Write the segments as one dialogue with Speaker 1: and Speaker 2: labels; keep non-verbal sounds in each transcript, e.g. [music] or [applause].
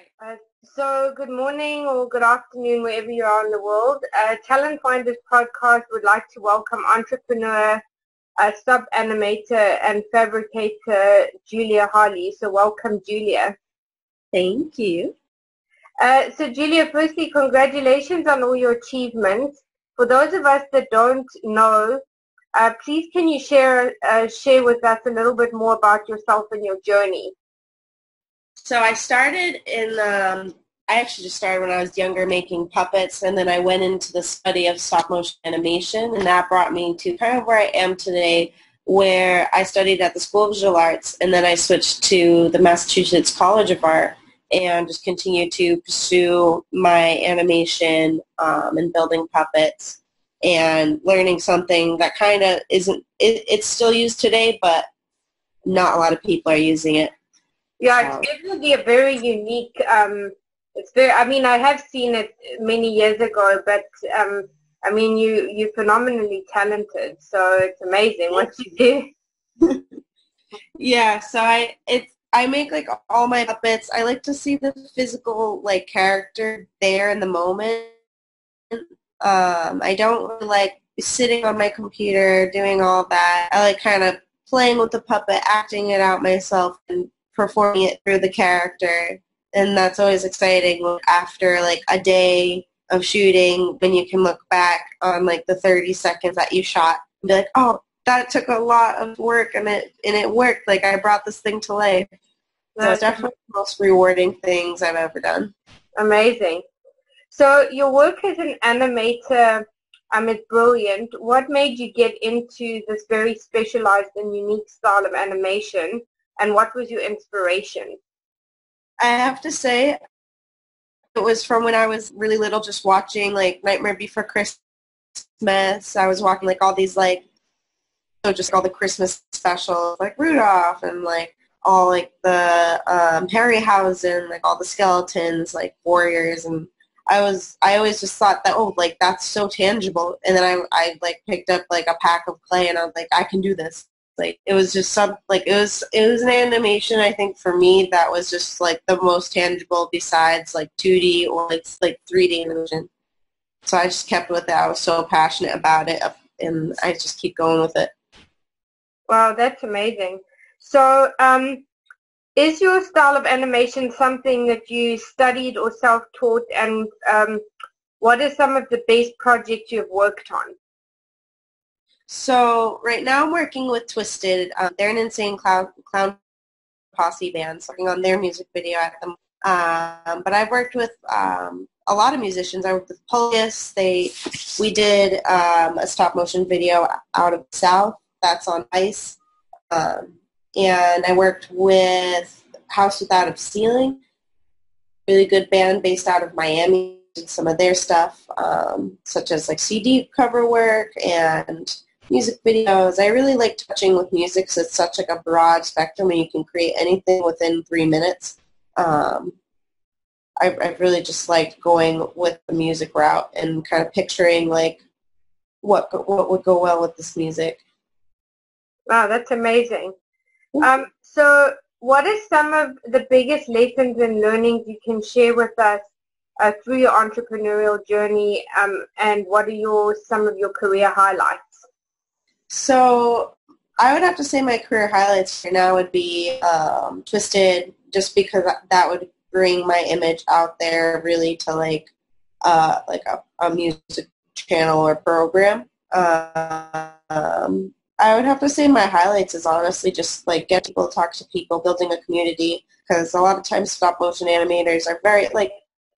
Speaker 1: Uh, so, good morning or good afternoon, wherever you are in the world. Uh, Talent Finders podcast would like to welcome entrepreneur, uh, stop animator, and fabricator Julia Harley. So, welcome, Julia.
Speaker 2: Thank you.
Speaker 1: Uh, so, Julia, firstly, congratulations on all your achievements. For those of us that don't know, uh, please can you share uh, share with us a little bit more about yourself and your journey?
Speaker 2: So I started in, um, I actually just started when I was younger making puppets and then I went into the study of stop motion animation and that brought me to kind of where I am today where I studied at the School of Visual Arts and then I switched to the Massachusetts College of Art and just continued to pursue my animation um, and building puppets and learning something that kind of isn't, it, it's still used today, but not a lot of people are using it.
Speaker 1: Yeah, it's definitely a very unique. Um, it's very. I mean, I have seen it many years ago, but um, I mean, you you're phenomenally talented. So it's amazing what you
Speaker 2: do. [laughs] yeah. So I it's I make like all my puppets. I like to see the physical like character there in the moment. Um, I don't like sitting on my computer doing all that. I like kind of playing with the puppet, acting it out myself, and performing it through the character and that's always exciting after like a day of shooting when you can look back on like the 30 seconds that you shot and be like oh that took a lot of work and it and it worked. Like i brought this thing to life. So it's definitely the most rewarding things i've ever done.
Speaker 1: Amazing. So your work as an animator um, is brilliant. What made you get into this very specialized and unique style of animation? And what was your inspiration?
Speaker 2: I have to say, it was from when I was really little, just watching like Nightmare Before Christmas. I was watching like all these like, so just all the Christmas specials, like Rudolph and like all like the um, Harryhausen, like all the skeletons, like warriors, and I was I always just thought that oh like that's so tangible, and then I I like picked up like a pack of clay and I was like I can do this, like it was just some like it was it was an animation I think for me that was just like the most tangible besides like 2D or like like 3D animation. So I just kept with it. I was so passionate about it, and I just keep going with it.
Speaker 1: Wow, that's amazing. So, um, is your style of animation something that you studied or self-taught, and um, what are some of the best projects you've worked on?
Speaker 2: So right now I'm working with Twiztid. Um, they're an insane clown, clown posse band, so working on their music video at them. Um, but I've worked with um, a lot of musicians. I worked with Polius. They, we did um, a stop motion video out of the South. That's on ice. Um, and I worked with House Without a Ceiling, really good band based out of Miami. Did some of their stuff, um, such as like CD cover work and music videos. I really like touching with music because it's such like a broad spectrum and you can create anything within three minutes. Um, I, I really just liked going with the music route and kind of picturing like what what would go well with this music.
Speaker 1: Wow, that's amazing. Um, so what are some of the biggest lessons and learnings you can share with us uh, through your entrepreneurial journey um, and what are your some of your career highlights?
Speaker 2: So I would have to say my career highlights right now would be um, Twiztid, just because that would bring my image out there really to like uh, like a, a music channel or program. Um, I would have to say my highlights is honestly just like get people to talk to people, building a community. Because a lot of times stop motion animators are very like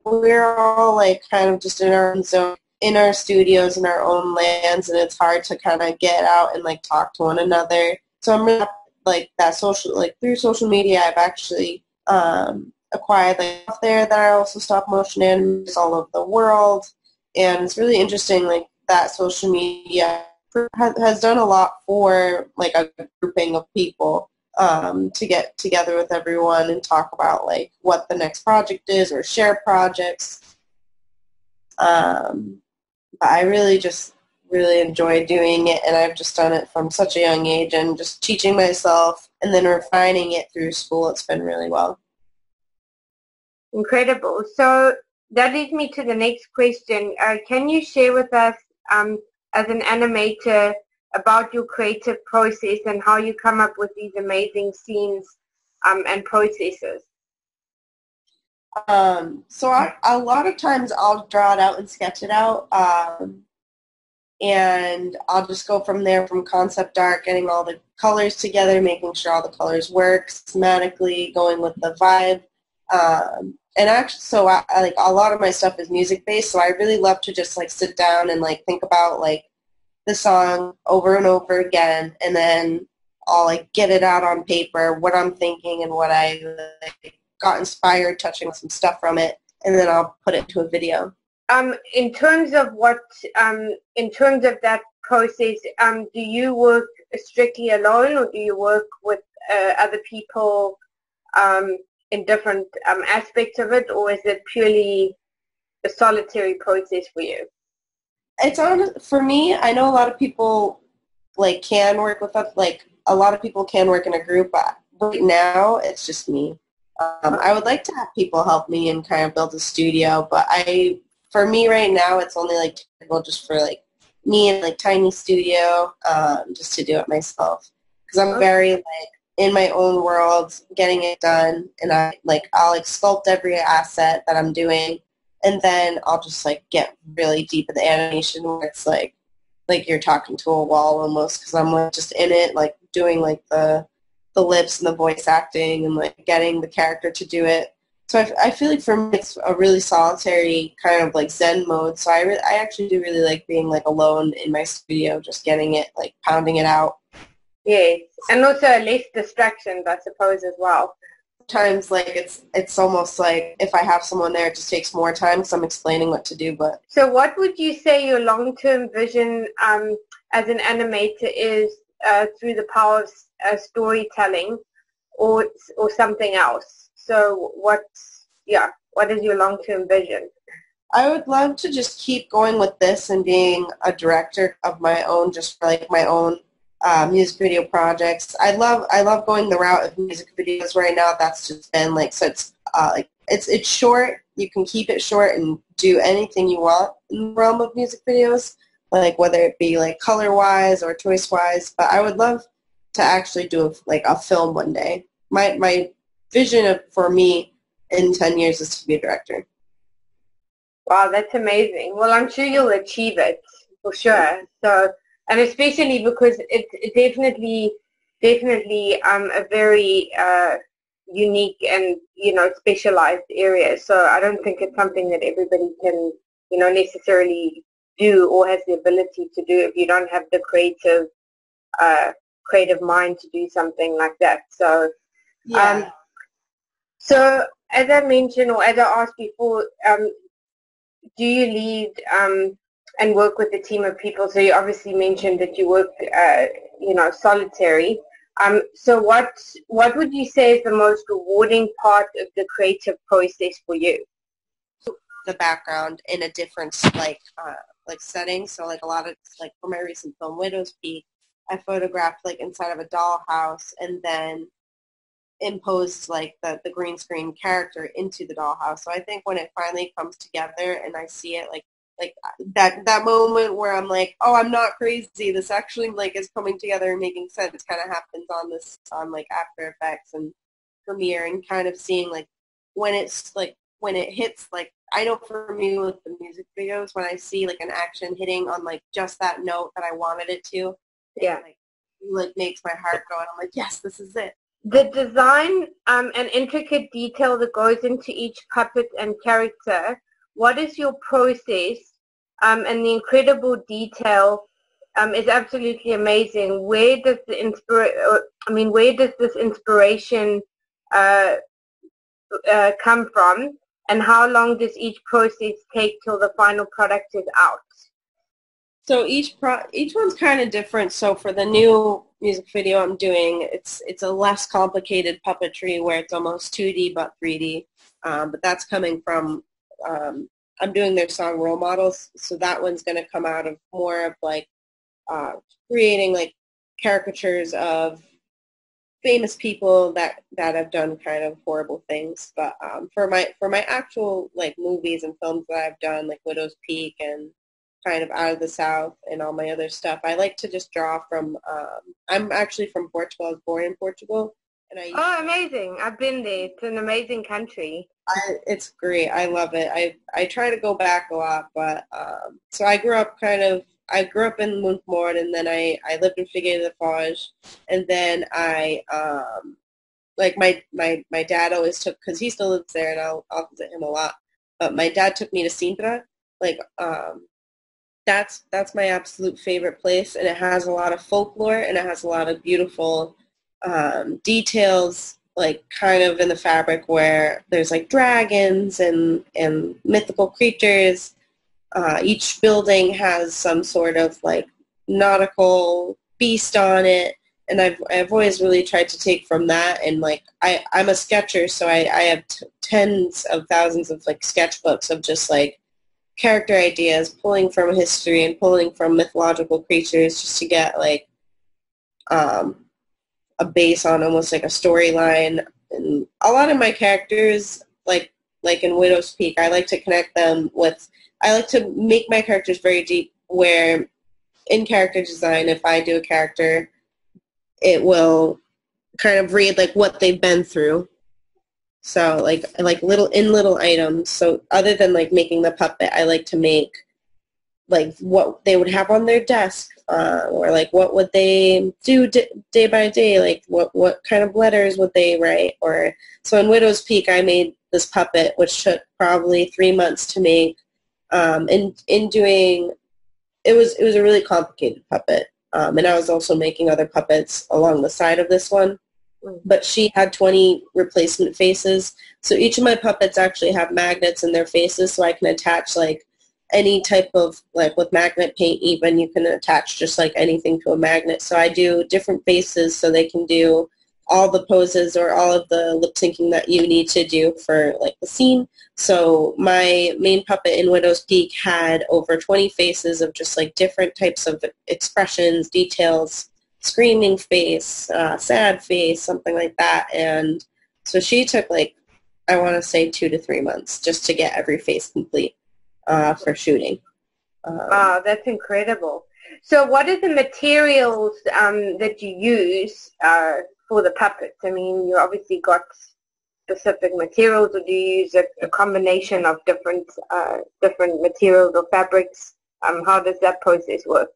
Speaker 2: we're all like kind of just in our own zone in our studios in our own lands and it's hard to kind of get out and like talk to one another. So i'm really like that social like through social media i've actually um, acquired like off there that are also stop motion animators all over the world. And it's really interesting like that social media has, done a lot for like a grouping of people um, to get together with everyone and talk about like what the next project is or share projects. Um, I really just really enjoy doing it and I've just done it from such a young age and just teaching myself and then refining it through school it's been really well.
Speaker 1: Incredible. So that leads me to the next question. Uh, can you share with us, um, as an animator, about your creative process and how you come up with these amazing scenes um, and processes?
Speaker 2: Um, so I, a lot of times I'll draw it out and sketch it out. Um, and I'll just go from there from concept art, getting all the colors together, making sure all the colors work schematically, going with the vibe. Um, and actually, so I, I, like a lot of my stuff is music based, so I really love to just like sit down and like think about like the song over and over again, and then I'll like get it out on paper, what I'm thinking and what I like, got inspired touching some stuff from it, and then I'll put it to a video.
Speaker 1: Um, in terms of what, um, in terms of that process, um, do you work strictly alone, or do you work with uh, other people um, in different um, aspects of it, or is it purely a solitary process for you?
Speaker 2: It's on for me. I know a lot of people like can work with us. Like a lot of people can work in a group, but right now it's just me. Um, I would like to have people help me and kind of build a studio, but I, for me right now, it's only like typical just for like me and like tiny studio, um, just to do it myself. Because I'm very like in my own world, getting it done, and I like I'll like sculpt every asset that I'm doing, and then I'll just like get really deep in the animation where it's like like you're talking to a wall almost because I'm like just in it, like doing like the the lips and the voice acting and like getting the character to do it. So I, I feel like for me it's a really solitary kind of like zen mode. So I re- I actually do really like being like alone in my studio, just getting it like pounding it out.
Speaker 1: Yeah, and also less distractions, I suppose, as well.
Speaker 2: Times like it's it's almost like if I have someone there, it just takes more time because I'm explaining what to do. But
Speaker 1: so, what would you say your long-term vision um, as an animator is uh, through the power of uh, storytelling, or or something else? So, what yeah, what is your long-term vision?
Speaker 2: I would love to just keep going with this and being a director of my own, just for like my own uh, music video projects. I love I love going the route of music videos right now. That's just been like so it's uh, like it's it's short. You can keep it short and do anything you want in the realm of music videos, like whether it be like color wise or choice wise. But I would love to actually do a, like a film one day. My my vision of, for me in ten years is to be a director.
Speaker 1: Wow, that's amazing. Well, I'm sure you'll achieve it for sure. So and especially because it's definitely definitely um, a very uh, unique and you know specialized area. So I don't think it's something that everybody can you know necessarily do or has the ability to do if you don't have the creative uh, creative mind to do something like that. So yeah. Um, so as I mentioned or as I asked before, um, do you lead um, and work with a team of people. So you obviously mentioned that you work, uh, you know, solitary. Um, so what what would you say is the most rewarding part of the creative process for you?
Speaker 2: The background in a different like uh, like setting. So like a lot of like for my recent film Widow's Peak, I photographed like inside of a dollhouse and then imposed like the, the green screen character into the dollhouse. So I think when it finally comes together and I see it like like that that moment where I'm like, oh, I'm not crazy. This actually like is coming together and making sense. Kind of happens on this on like After Effects and Premiere, and kind of seeing like when it's like when it hits like I know for me with the music videos when I see like an action hitting on like just that note that I wanted it to,
Speaker 1: yeah,
Speaker 2: it, like like makes my heart go and I'm like, yes, this is it.
Speaker 1: The design um, and intricate detail that goes into each puppet and character. What is your process um, and the incredible detail um, is absolutely amazing. Where does the inspira- uh, I mean, where does this inspiration uh, uh, come from, and how long does each process take till the final product is out?
Speaker 2: So each pro- each one's kind of different. So for the new music video I'm doing, it's it's a less complicated puppetry where it's almost 2D but 3D. Um, but that's coming from um, I'm doing their song role models, so that one's going to come out of more of like uh, creating like caricatures of famous people that that have done kind of horrible things. But um, for my for my actual like movies and films that I've done, like Widow's Peak and kind of Out of the South and all my other stuff, I like to just draw from. Um, I'm actually from Portugal. I was born in Portugal.
Speaker 1: And I, oh, amazing! I've been there. It's an amazing country.
Speaker 2: I, it's great. I love it. I I try to go back a lot, but um, so I grew up kind of I grew up in Montfort, and then I, I lived in Figueira da Foz, and then I um, like my my my dad always took because he still lives there, and I'll I'll visit him a lot. But my dad took me to Sintra, like um, that's that's my absolute favorite place, and it has a lot of folklore, and it has a lot of beautiful um, details, like kind of in the fabric where there's like dragons and and mythical creatures uh, each building has some sort of like nautical beast on it. And I've, I've always really tried to take from that and like I, I'm a sketcher so I, I have t- tens of thousands of like sketchbooks of just like character ideas pulling from history and pulling from mythological creatures just to get like um, a base on almost like a storyline. And a lot of my characters like like in Widow's Peak I like to connect them with I like to make my characters very deep where in character design, if I do a character, it will kind of read like what they've been through. So like like little in little items. So other than like making the puppet, I like to make like what they would have on their desk, uh, or like what would they do d- day by day? Like what what kind of letters would they write? Or so in Widow's Peak, I made this puppet, which took probably three months to make um, in in doing it was it was a really complicated puppet. Um, and I was also making other puppets along the side of this one. Mm. but she had 20 replacement faces. So each of my puppets actually have magnets in their faces so I can attach like any type of like with magnet paint even you can attach just like anything to a magnet. So I do different faces so they can do all the poses or all of the lip syncing that you need to do for like the scene. So my main puppet in Widow's Peak had over 20 faces of just like different types of expressions, details, screaming face, uh, sad face, something like that. And so she took like, I want to say two to three months just to get every face complete uh, for shooting.
Speaker 1: Um, wow, that's incredible. So what are the materials um, that you use uh, for the puppets? I mean, you obviously got specific materials, or do you use a, a combination of different uh, different materials or fabrics? Um, how does that process work?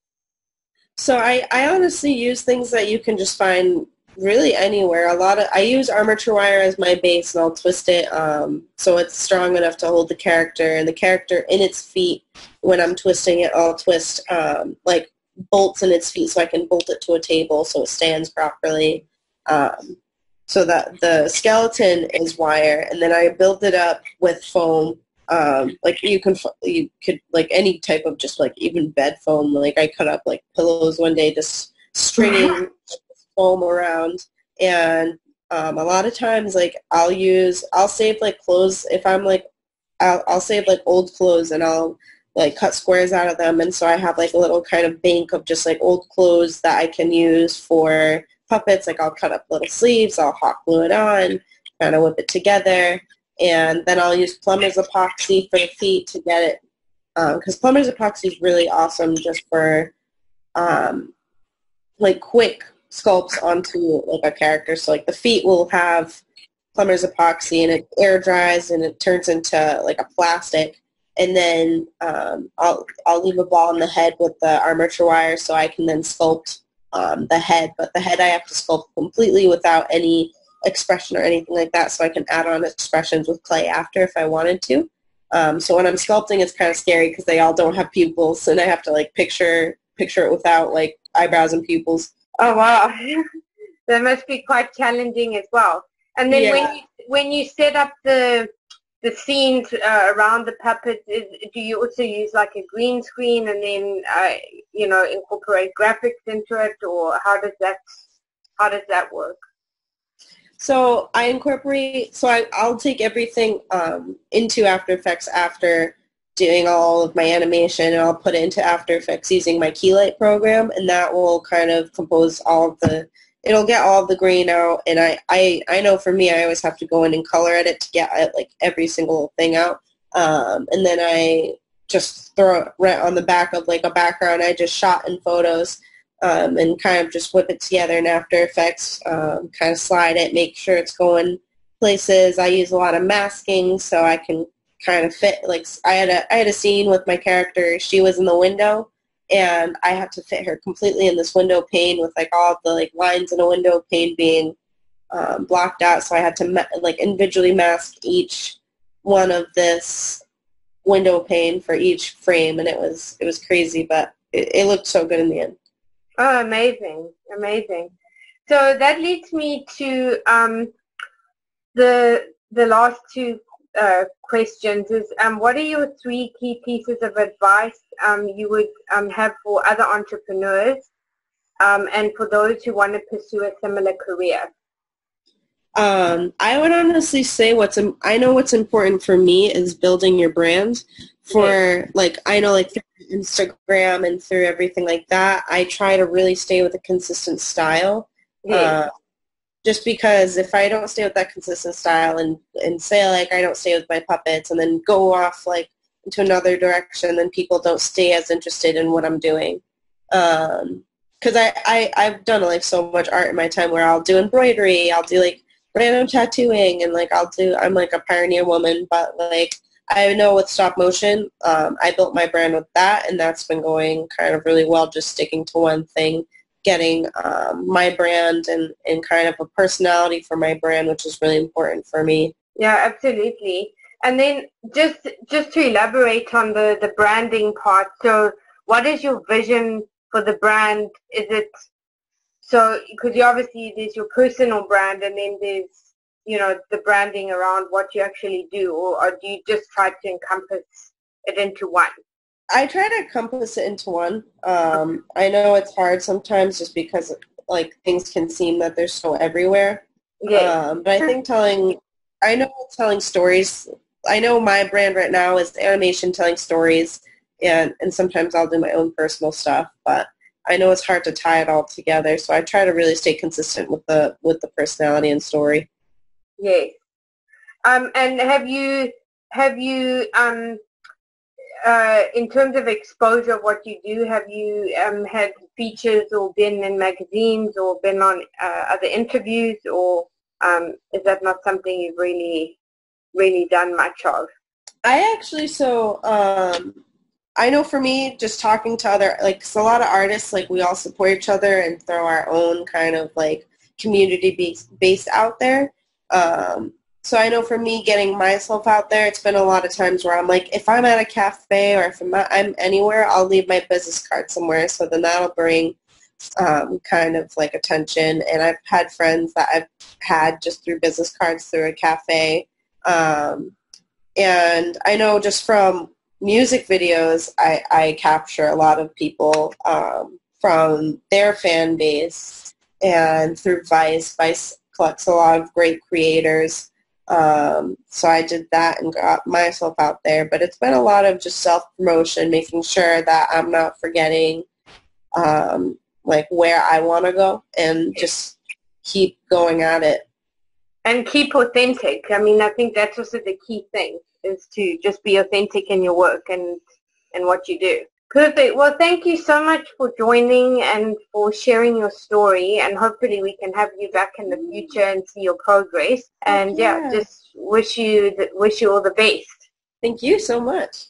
Speaker 2: So I, I honestly use things that you can just find really anywhere. A lot of I use armature wire as my base, and I'll twist it um, so it's strong enough to hold the character, and the character in its feet. When I'm twisting it, I'll twist um, like bolts in its feet so I can bolt it to a table so it stands properly. Um, so that the skeleton is wire, and then I build it up with foam. Um, like you can, you could like any type of just like even bed foam. Like I cut up like pillows one day, just stringing [laughs] foam around, and um, a lot of times like I'll use, I'll save like clothes if I'm like, I'll, I'll save like old clothes and I'll like cut squares out of them, and so I have like a little kind of bank of just like old clothes that I can use for puppets. Like I'll cut up little sleeves, I'll hot glue it on, kind of whip it together, and then I'll use plumber's epoxy for the feet to get it, because um, plumber's epoxy is really awesome just for um, like quick sculpts onto like a character. So like the feet will have plumber's epoxy and it air dries and it turns into like a plastic. And then um, I'll, I'll leave a ball in the head with the armature wire so I can then sculpt um, the head, but the head I have to sculpt completely without any expression or anything like that, so I can add on expressions with clay after if I wanted to. Um, so when I'm sculpting, it's kind of scary because they all don't have pupils, and I have to like picture picture it without like eyebrows and pupils.
Speaker 1: Oh wow, [laughs] that must be quite challenging as well. And then yeah. when you when you set up the the scenes uh, around the puppets, is, do you also use like a green screen and then uh, you know incorporate graphics into it, or how does that how does that work?
Speaker 2: So I incorporate. So I, I'll take everything um, into After Effects after doing all of my animation, and I'll put it into After Effects using my Keylight program, and that will kind of compose all of the it'll get all the grain out and I, I I know for me I always have to go in and color edit to get uh, like every single thing out. Um, and then I just throw it right on the back of like a background. I just shot in photos um, and kind of just whip it together in After Effects um, kind of slide it make sure it's going places. I use a lot of masking so I can kind of fit like I had a I had a scene with my character. She was in the window and I had to fit her completely in this window pane with like all the like lines in a window pane being um, blocked out. So I had to ma- like individually mask each one of this window pane for each frame, and it was it was crazy, but it, it looked so good in the end.
Speaker 1: Oh, amazing, amazing. So that leads me to um, the the last two uh, questions is um, what are your three key pieces of advice um, you would um, have for other entrepreneurs um, and for those who want to pursue a similar career?
Speaker 2: Um, I would honestly say what's I know what's important for me is building your brand. For like I know like through Instagram and through everything like that, I try to really stay with a consistent style. Uh, just because if I don't stay with that consistent style and, and say like I don't stay with my puppets and then go off like into another direction, then people don't stay as interested in what I'm doing. Um, cause I, I, I've done like so much art in my time where I'll do embroidery, I'll do like random tattooing and like I'll do, I'm like a pioneer woman, but like I know with stop motion, um, I built my brand with that and that's been going kind of really well, just sticking to one thing getting um, my brand and, and kind of a personality for my brand, which is really important for me.
Speaker 1: Yeah, absolutely. And then just just to elaborate on the, the branding part, so what is your vision for the brand? Is it so because you obviously there's your personal brand and then there's you know the branding around what you actually do, or, or do you just try to encompass it into one?
Speaker 2: I try to encompass it into one. Um, I know it's hard sometimes just because like things can seem that they're so everywhere. Yeah. Um, but I think telling, I know telling stories. I know my brand right now is animation telling stories, and and sometimes I'll do my own personal stuff. But I know it's hard to tie it all together, so I try to really stay consistent with the with the personality and story.
Speaker 1: Yeah. Um, and have you have you um uh, in terms of exposure what you do, have you um, had features or been in magazines or been on uh, other interviews or um, is that not something you've really, really done much of?
Speaker 2: I actually, so um, I know for me, just talking to other, like a lot of artists, like we all support each other and throw our own kind of like community base, base out there. Um, so I know for me getting myself out there, it's been a lot of times where I'm like, if I'm at a cafe or if I'm, at, I'm anywhere, I'll leave my business card somewhere. So then that'll bring um, kind of like attention. And I've had friends that I've had just through business cards through a cafe. Um, and I know just from music videos, I, I capture a lot of people um, from their fan base and through Vice. Vice collects a lot of great creators. Um, so I did that and got myself out there. But it's been a lot of just self-promotion, making sure that I'm not forgetting um, like where I want to go and just keep going at it.
Speaker 1: And keep authentic. I mean, I think that's also the key thing is to just be authentic in your work and, and what you do. Perfect. Well, thank you so much for joining and for sharing your story. And hopefully we can have you back in the future and see your progress. And yeah, yeah just wish you the, wish you all the best.
Speaker 2: Thank you so much.